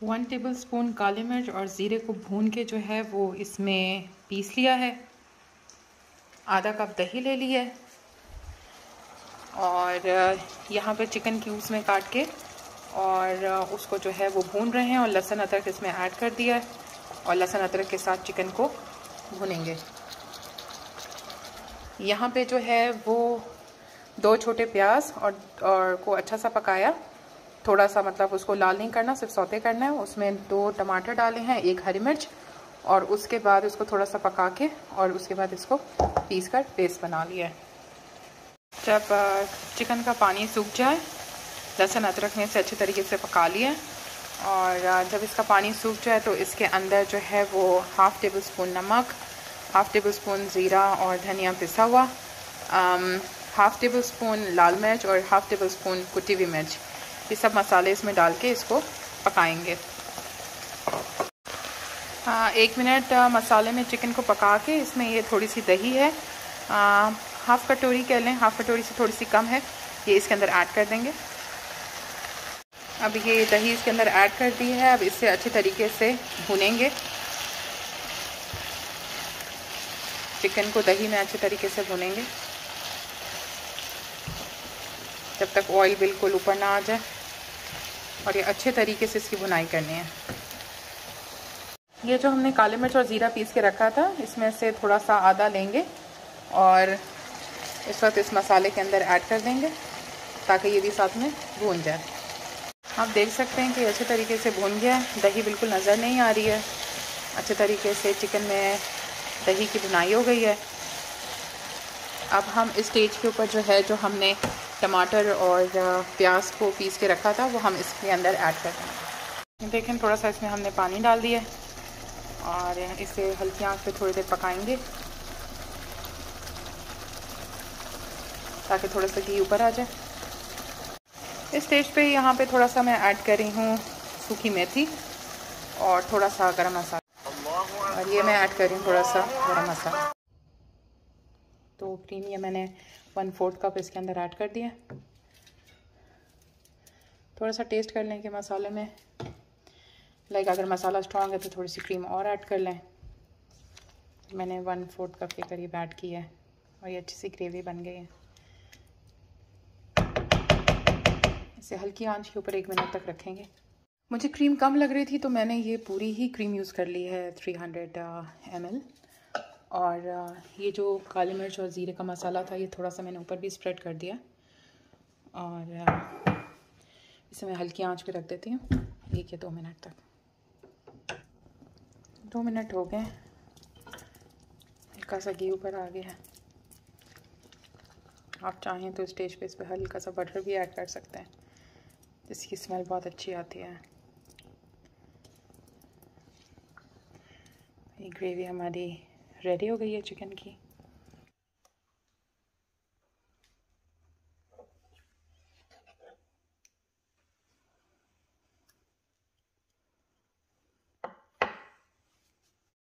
One table spoon काली मिर्च और ज़ीरे को भून के जो है वो इसमें पीस लिया है। आधा कप दही ले लिया है। और यहाँ पर चिकन क्यूब्स में काट के और उसको जो है वो भून रहे हैं और लहसुन अदरक इसमें ऐड कर दिया है और लहसुन अदरक के साथ चिकन को भुनेंगे। यहाँ पे जो है वो दो छोटे प्याज और और को अच्छा सा पकाया। थोड़ा सा मतलब उसको लाल नहीं करना, सिर्फ़ सौते करना है। उसमें दो टमाटर डाले हैं, एक हरी मिर्च और उसके बाद उसको थोड़ा सा पका के और उसके बाद इसको पीस कर पेस्ट बना लिया है। जब चिकन का पानी सूख जाए, लहसुन, अदरक में से अच्छे तरीके से पका लिया और जब इसका पानी सूख जाए तो इसके अंदर जो है वो हाफ़ टेबल स्पून नमक, हाफ़ टेबल स्पून ज़ीरा और धनिया पिसा हुआ हाफ़ टेबल स्पून लाल मिर्च और हाफ़ टेबल स्पून कुटी हुई मिर्च। ये सब मसाले इसमें डाल के इसको पकाएँगे। आ, एक मिनट मसाले में चिकन को पका के इसमें ये थोड़ी सी दही है। हाफ़ कटोरी कह लें हाफ़ कटोरी से थोड़ी सी कम है। ये इसके अंदर ऐड कर देंगे। अब ये दही इसके अंदर ऐड कर दी है। अब इसे अच्छे तरीके से भुनेंगे। चिकन को दही में अच्छे तरीके से भुनेंगे। जब तक ऑयल बिल्कुल ऊपर ना आ जाए। और ये अच्छे तरीके से इसकी बुनाई करनी है। ये जो हमने काले मिर्च और ज़ीरा पीस के रखा था, इसमें से थोड़ा सा आधा लेंगे और इस वक्त इस मसाले के अंदर ऐड कर देंगे ताकि ये भी साथ में भून जाए। आप देख सकते हैं कि अच्छे तरीके से भून गया है। दही बिल्कुल नज़र नहीं आ रही है। अच्छे तरीके से चिकन में दही की बुनाई हो गई है। अब हम इस स्टेज के ऊपर जो है, जो हमने टमाटर और प्याज को पीस के रखा था, वो हम इसके अंदर ऐड कर देंगे देखें, थोड़ा सा इसमें हमने पानी डाल दिया और इसे हल्की आँच पे थोड़ी देर पकाएँगे ताकि थोड़ा सा घी ऊपर आ जाए। इस स्टेज पे यहाँ पे थोड़ा सा मैं ऐड कर रही हूँ सूखी मेथी और थोड़ा सा गरम मसाला। और ये मैं ऐड कर रही हूँ थोड़ा सा गरम मसाला। तो क्रीम ये मैंने वन फोर्थ कप इसके अंदर ऐड कर दिया। थोड़ा सा टेस्ट कर लें कि मसाले में। लाइक अगर मसाला स्ट्रॉन्ग है तो थोड़ी सी क्रीम और ऐड कर लें। मैंने वन फोर्थ कप के करीब ऐड किया है और ये अच्छी सी ग्रेवी बन गई है। इसे हल्की आँच के ऊपर एक मिनट तक रखेंगे। मुझे क्रीम कम लग रही थी तो मैंने ये पूरी ही क्रीम यूज़ कर ली है 300 हंड्रेड uh, और ये जो काली मिर्च और ज़ीरे का मसाला था, ये थोड़ा सा मैंने ऊपर भी स्प्रेड कर दिया। और इसे मैं हल्की आँच पे रख देती हूँ। एक या दो मिनट तक। दो मिनट हो गए। हल्का सा घी ऊपर आ गया है। आप चाहें तो स्टेज पे इस पर हल्का सा बटर भी ऐड कर सकते हैं। जिसकी स्मेल बहुत अच्छी आती है। ये ग्रेवी हमारी रेडी हो गई है चिकन की।